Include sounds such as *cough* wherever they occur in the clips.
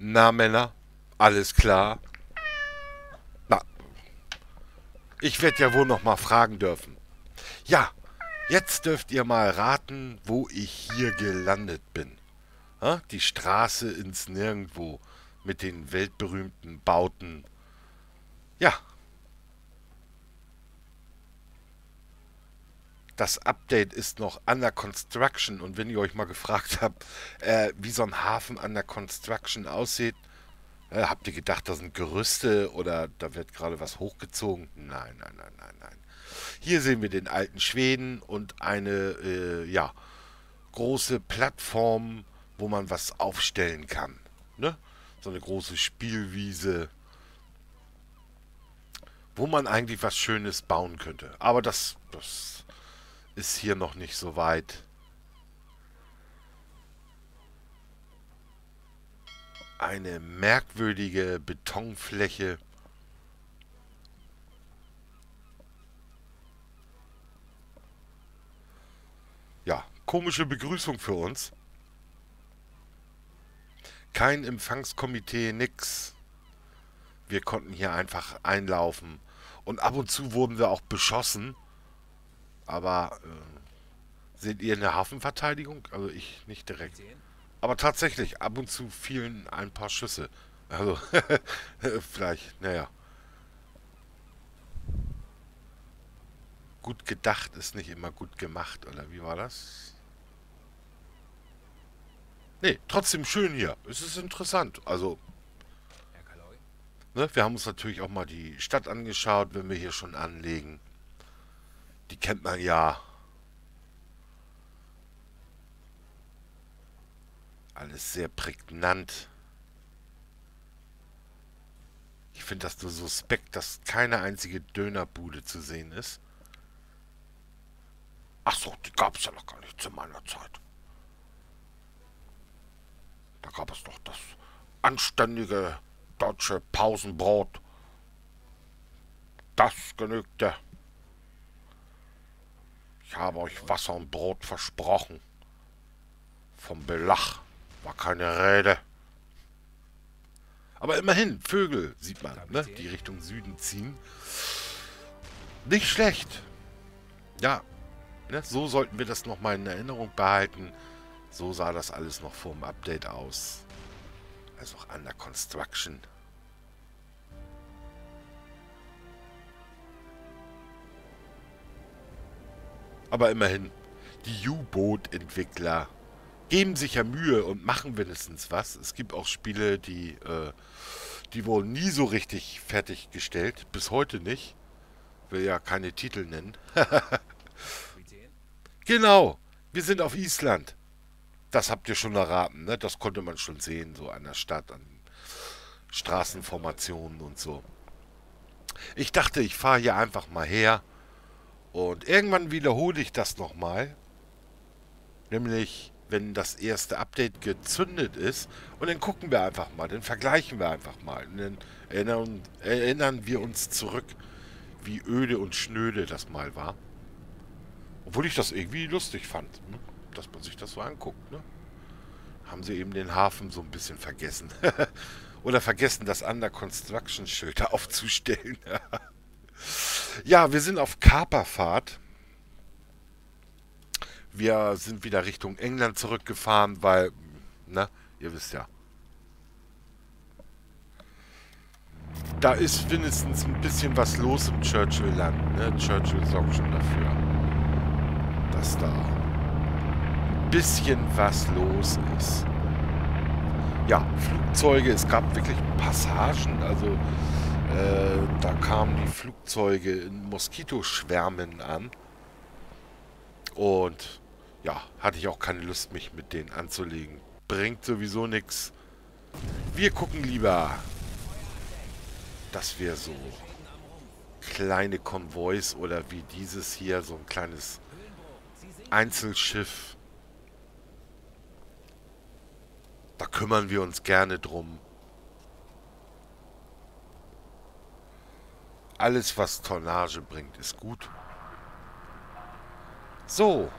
Na, Männer, alles klar? Na, ich werde ja wohl noch mal fragen dürfen. Ja, jetzt dürft ihr mal raten, wo ich hier gelandet bin. Ha? Die Straße ins Nirgendwo mit den weltberühmten Bauten. Ja. Das Update ist noch under construction und wenn ihr euch mal gefragt habt, äh, wie so ein Hafen under construction aussieht, äh, habt ihr gedacht, da sind Gerüste oder da wird gerade was hochgezogen? Nein, nein, nein, nein, nein. Hier sehen wir den alten Schweden und eine, äh, ja, große Plattform, wo man was aufstellen kann. Ne? So eine große Spielwiese, wo man eigentlich was Schönes bauen könnte. Aber das, das ist hier noch nicht so weit. Eine merkwürdige Betonfläche. Ja, komische Begrüßung für uns. Kein Empfangskomitee, nix. Wir konnten hier einfach einlaufen. Und ab und zu wurden wir auch beschossen. Aber äh, seht ihr eine Hafenverteidigung? Also ich nicht direkt. Aber tatsächlich, ab und zu fielen ein paar Schüsse. Also, *laughs* vielleicht, naja. Gut gedacht ist nicht immer gut gemacht, oder wie war das? Nee, trotzdem schön hier. Es ist interessant. Also, ne, wir haben uns natürlich auch mal die Stadt angeschaut, wenn wir hier schon anlegen. Die kennt man ja. Alles sehr prägnant. Ich finde das nur suspekt, dass keine einzige Dönerbude zu sehen ist. Ach so, die gab es ja noch gar nicht zu meiner Zeit. Da gab es doch das anständige deutsche Pausenbrot. Das genügte. Ich habe euch Wasser und Brot versprochen. Vom Belach war keine Rede. Aber immerhin, Vögel sieht man, ne? die Richtung Süden ziehen. Nicht schlecht. Ja, ne? so sollten wir das nochmal in Erinnerung behalten. So sah das alles noch vor dem Update aus. Also auch under construction. Aber immerhin, die U-Boot-Entwickler geben sich ja Mühe und machen wenigstens was. Es gibt auch Spiele, die, äh, die wurden nie so richtig fertiggestellt. Bis heute nicht. Will ja keine Titel nennen. *laughs* genau, wir sind auf Island. Das habt ihr schon erraten, ne? Das konnte man schon sehen, so an der Stadt, an Straßenformationen und so. Ich dachte, ich fahre hier einfach mal her und irgendwann wiederhole ich das nochmal. Nämlich, wenn das erste Update gezündet ist. Und dann gucken wir einfach mal, dann vergleichen wir einfach mal. Und dann erinnern, erinnern wir uns zurück, wie öde und schnöde das mal war. Obwohl ich das irgendwie lustig fand, ne? dass man sich das so anguckt. Ne? Haben sie eben den Hafen so ein bisschen vergessen. *laughs* Oder vergessen, das Under Construction Schild *laughs* aufzustellen. *laughs* Ja, wir sind auf Kaperfahrt. Wir sind wieder Richtung England zurückgefahren, weil, na, ihr wisst ja. Da ist wenigstens ein bisschen was los im Churchill-Land. Ne? Churchill sorgt schon dafür, dass da ein bisschen was los ist. Ja, Flugzeuge, es gab wirklich Passagen, also äh, da kamen die Flugzeuge in Moskitoschwärmen an. Und ja, hatte ich auch keine Lust, mich mit denen anzulegen. Bringt sowieso nichts. Wir gucken lieber, dass wir so kleine Konvois oder wie dieses hier, so ein kleines Einzelschiff. Da kümmern wir uns gerne drum. Alles, was Tonnage bringt, ist gut. So,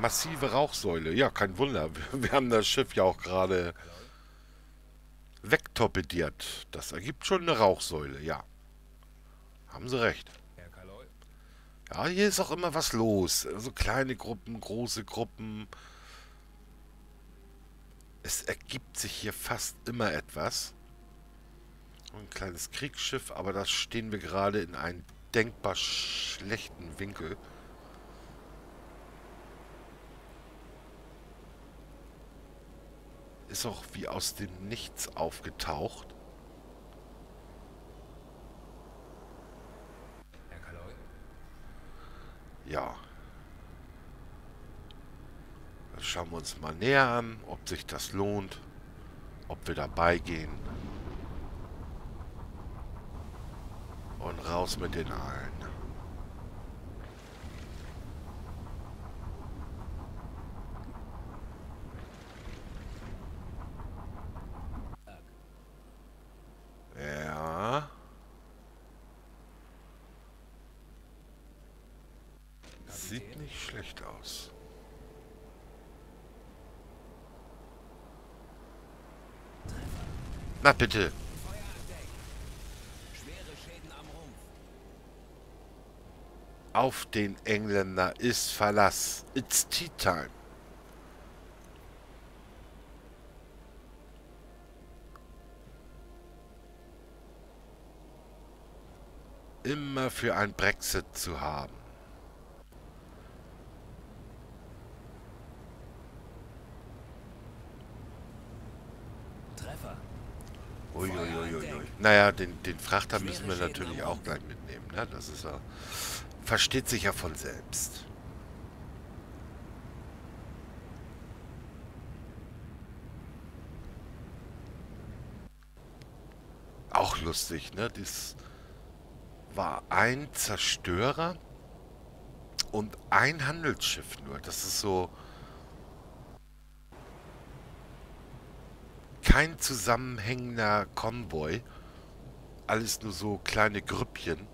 massive Rauchsäule. Ja, kein Wunder. *laughs* Wir haben das Schiff ja auch gerade wegtorpediert. Das ergibt schon eine Rauchsäule, ja. Haben Sie recht. Ja, hier ist auch immer was los. Also kleine Gruppen, große Gruppen. Es ergibt sich hier fast immer etwas. Ein kleines Kriegsschiff, aber das stehen wir gerade in einem denkbar schlechten Winkel. Ist auch wie aus dem Nichts aufgetaucht. Ja. Das schauen wir uns mal näher an, ob sich das lohnt, ob wir dabei gehen. Raus mit den Aalen. schlecht aus. Na bitte. Auf den Engländer ist Verlass. It's tea time. Immer für ein Brexit zu haben. Uiuiuiui. Naja, den, den Frachter müssen wir natürlich auch gleich mitnehmen. Ne? Das ist ja... Versteht sich ja von selbst. Auch lustig, ne? Das war ein Zerstörer und ein Handelsschiff nur. Das ist so... kein zusammenhängender Konvoi. Alles nur so kleine Grüppchen.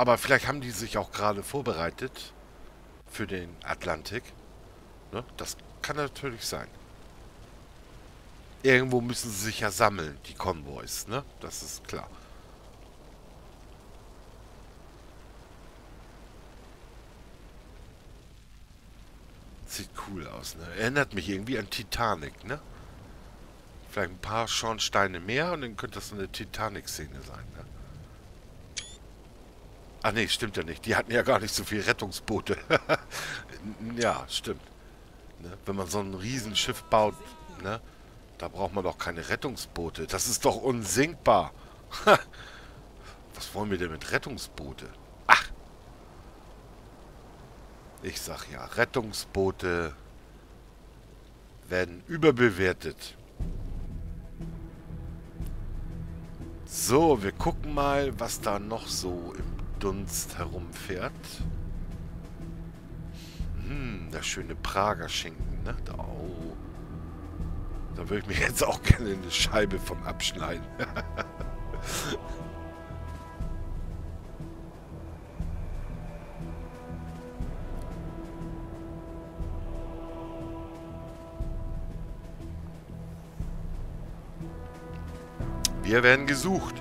Aber vielleicht haben die sich auch gerade vorbereitet für den Atlantik. Ne? Das kann natürlich sein. Irgendwo müssen sie sich ja sammeln, die Konvois, ne? Das ist klar. Sieht cool aus, ne? Erinnert mich irgendwie an Titanic, ne? Vielleicht ein paar Schornsteine mehr und dann könnte das eine Titanic-Szene sein, ne? Ach nee, stimmt ja nicht. Die hatten ja gar nicht so viel Rettungsboote. *laughs* ja, stimmt. Ne? Wenn man so ein Riesenschiff baut, ne? Da braucht man doch keine Rettungsboote. Das ist doch unsinkbar. *laughs* Was wollen wir denn mit Rettungsboote? Ach. Ich sag ja, Rettungsboote werden überbewertet. So, wir gucken mal, was da noch so im Dunst herumfährt. Hm, der schöne Prager Schinken, ne? Oh. da würde ich mir jetzt auch gerne eine Scheibe von abschneiden. *laughs* Wir werden gesucht.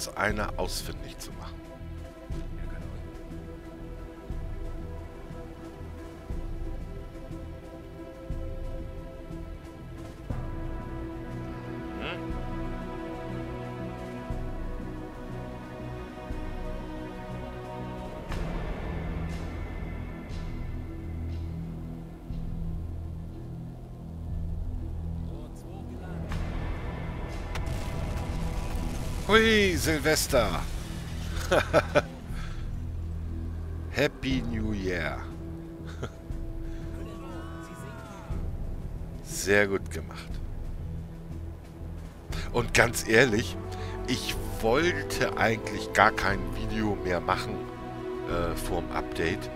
Uns einer ausfindig zu machen. Hui, Silvester. *laughs* Happy New Year. Sehr gut gemacht. Und ganz ehrlich, ich wollte eigentlich gar kein Video mehr machen äh, vorm Update.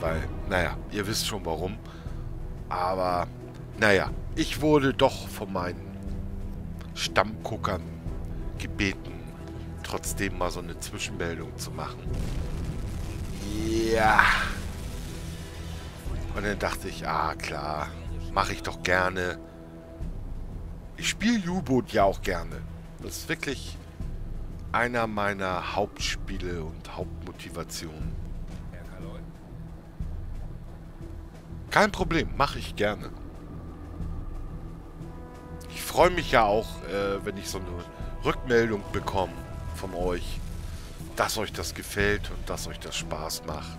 Weil, naja, ihr wisst schon warum. Aber, naja, ich wurde doch von meinen Stammguckern gebeten, trotzdem mal so eine Zwischenmeldung zu machen. Ja. Und dann dachte ich, ah klar, mache ich doch gerne. Ich spiele U-Boot ja auch gerne. Das ist wirklich einer meiner Hauptspiele und Hauptmotivationen. Kein Problem, mache ich gerne. Ich freue mich ja auch, äh, wenn ich so eine Rückmeldung bekomme von euch, dass euch das gefällt und dass euch das Spaß macht.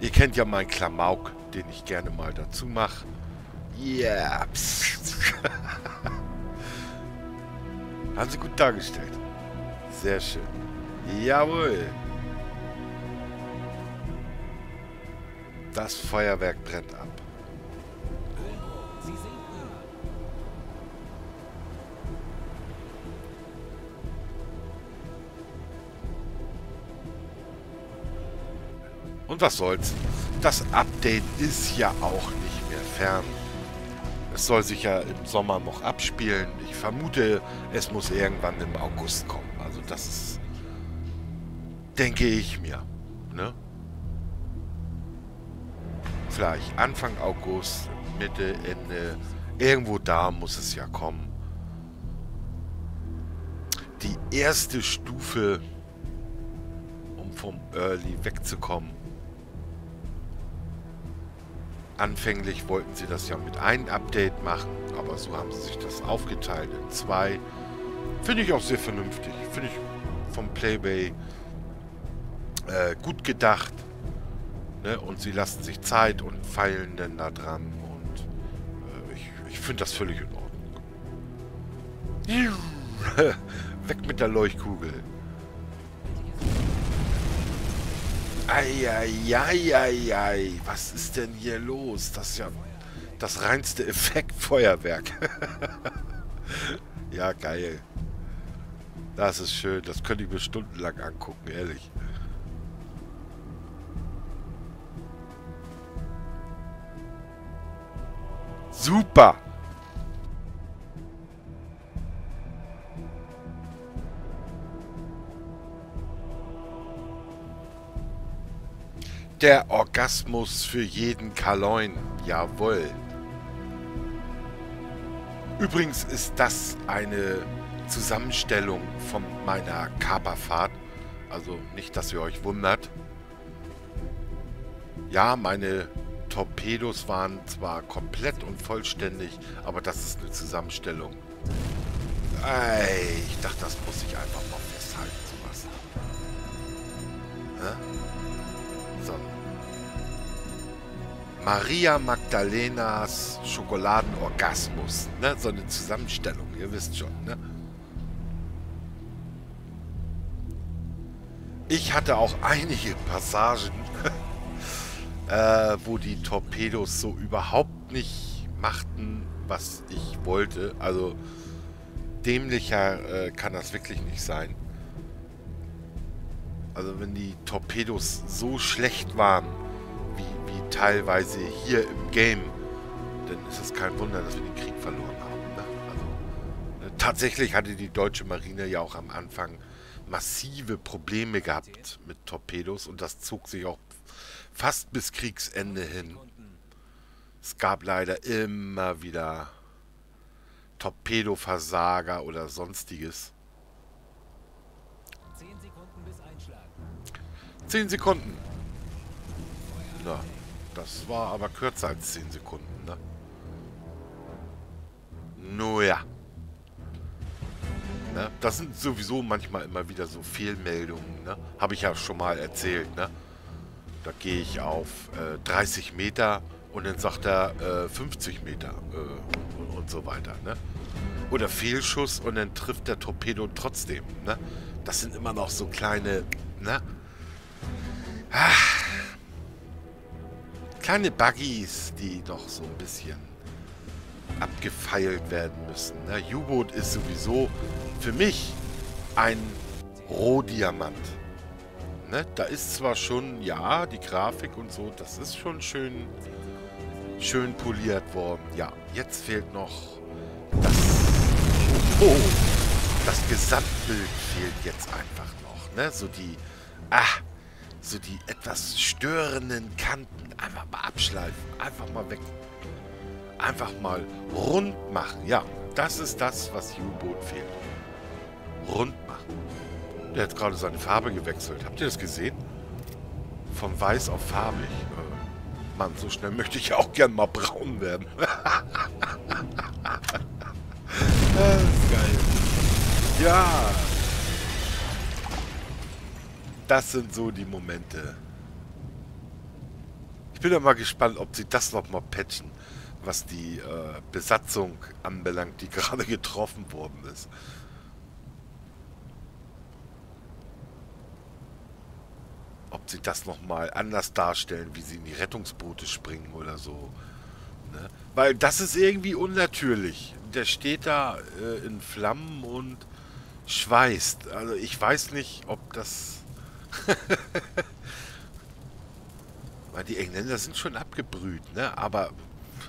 Ihr kennt ja meinen Klamauk, den ich gerne mal dazu mache. Yeah. *laughs* Haben Sie gut dargestellt. Sehr schön. Jawohl. Das Feuerwerk brennt ab. Und was soll's. Das Update ist ja auch nicht mehr fern. Es soll sich ja im Sommer noch abspielen. Ich vermute, es muss irgendwann im August kommen. Also das ist, denke ich mir. Ne? Vielleicht Anfang August, Mitte, Ende. Irgendwo da muss es ja kommen. Die erste Stufe, um vom Early wegzukommen, Anfänglich wollten sie das ja mit einem Update machen, aber so haben sie sich das aufgeteilt in zwei. Finde ich auch sehr vernünftig. Finde ich vom Playbay äh, gut gedacht. Ne? Und sie lassen sich Zeit und feilen dann da dran. Und äh, ich, ich finde das völlig in Ordnung. *laughs* Weg mit der Leuchtkugel. Eieieiei, was ist denn hier los? Das ist ja das reinste Effektfeuerwerk. *laughs* ja, geil. Das ist schön. Das könnte ich mir stundenlang angucken, ehrlich. Super! Der Orgasmus für jeden Kaloin. Jawohl. Übrigens ist das eine Zusammenstellung von meiner Kaperfahrt. Also nicht, dass ihr euch wundert. Ja, meine Torpedos waren zwar komplett und vollständig, aber das ist eine Zusammenstellung. Ey, ich dachte, das muss ich einfach mal festhalten, sowas. Hä? So. Maria Magdalenas Schokoladenorgasmus. Ne? So eine Zusammenstellung, ihr wisst schon. Ne? Ich hatte auch einige Passagen, *laughs* äh, wo die Torpedos so überhaupt nicht machten, was ich wollte. Also dämlicher äh, kann das wirklich nicht sein. Also wenn die Torpedos so schlecht waren, wie, wie teilweise hier im Game, dann ist es kein Wunder, dass wir den Krieg verloren haben. Ne? Also, ne, tatsächlich hatte die deutsche Marine ja auch am Anfang massive Probleme gehabt mit Torpedos und das zog sich auch fast bis Kriegsende hin. Es gab leider immer wieder Torpedoversager oder sonstiges. 10 Sekunden. Na, das war aber kürzer als 10 Sekunden, ne? Nur ja. Ne? Das sind sowieso manchmal immer wieder so Fehlmeldungen, ne? Habe ich ja schon mal erzählt, ne? Da gehe ich auf äh, 30 Meter und dann sagt er äh, 50 Meter äh, und, und, so weiter, ne? Oder Fehlschuss und dann trifft der Torpedo trotzdem, ne? Das sind immer noch so kleine, ne? Ach. Kleine Buggies, die doch so ein bisschen abgefeilt werden müssen. Ne? U-Boot ist sowieso für mich ein Rohdiamant. Ne? Da ist zwar schon, ja, die Grafik und so, das ist schon schön, schön poliert worden. Ja, jetzt fehlt noch das, oh, das Gesamtbild fehlt jetzt einfach noch. Ne? So die, ah, so die etwas störenden Kanten einfach mal abschleifen. Einfach mal weg. Einfach mal rund machen. Ja, das ist das, was U-Boot fehlt. Rund machen. Der hat gerade seine Farbe gewechselt. Habt ihr das gesehen? Von weiß auf farbig. Äh, Mann, so schnell möchte ich auch gern mal braun werden. *laughs* das ist geil. Ja. Das sind so die Momente. Ich bin ja mal gespannt, ob sie das noch mal patchen, was die äh, Besatzung anbelangt, die *laughs* gerade getroffen worden ist. Ob sie das noch mal anders darstellen, wie sie in die Rettungsboote springen oder so. Ne? Weil das ist irgendwie unnatürlich. Der steht da äh, in Flammen und schweißt. Also ich weiß nicht, ob das... Weil die Engländer sind schon abgebrüht, ne? Aber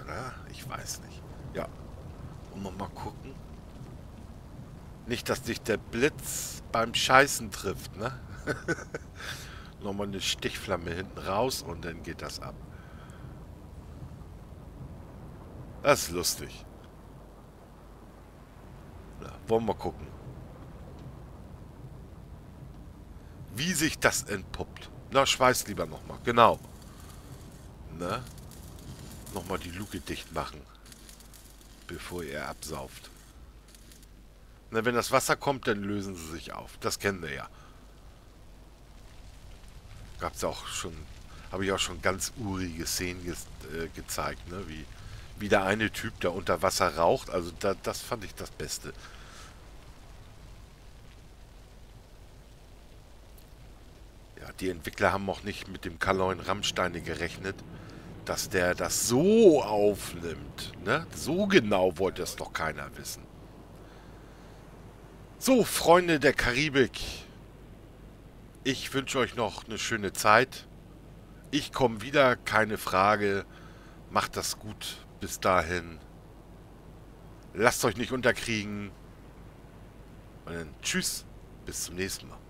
na, ich weiß nicht. Ja. Und wir mal gucken. Nicht, dass dich der Blitz beim Scheißen trifft, ne? *laughs* Nochmal eine Stichflamme hinten raus und dann geht das ab. Das ist lustig. Ja, wollen wir gucken. Wie sich das entpuppt. Na, schweiß lieber nochmal. Genau. Ne? Nochmal die Luke dicht machen. Bevor er absauft. Na, wenn das Wasser kommt, dann lösen sie sich auf. Das kennen wir ja. Gab es auch schon... Habe ich auch schon ganz urige Szenen ge äh, gezeigt, ne? Wie, wie der eine Typ, der unter Wasser raucht. Also da, das fand ich das Beste. Die Entwickler haben auch nicht mit dem Kaloin Rammsteine gerechnet, dass der das so aufnimmt. Ne? So genau wollte es doch keiner wissen. So, Freunde der Karibik. Ich wünsche euch noch eine schöne Zeit. Ich komme wieder, keine Frage. Macht das gut bis dahin. Lasst euch nicht unterkriegen. Und dann tschüss, bis zum nächsten Mal.